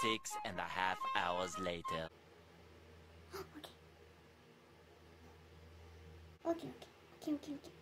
Six and a half hours later. okay. Okay, okay. Okay, okay, okay.